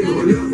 Dios.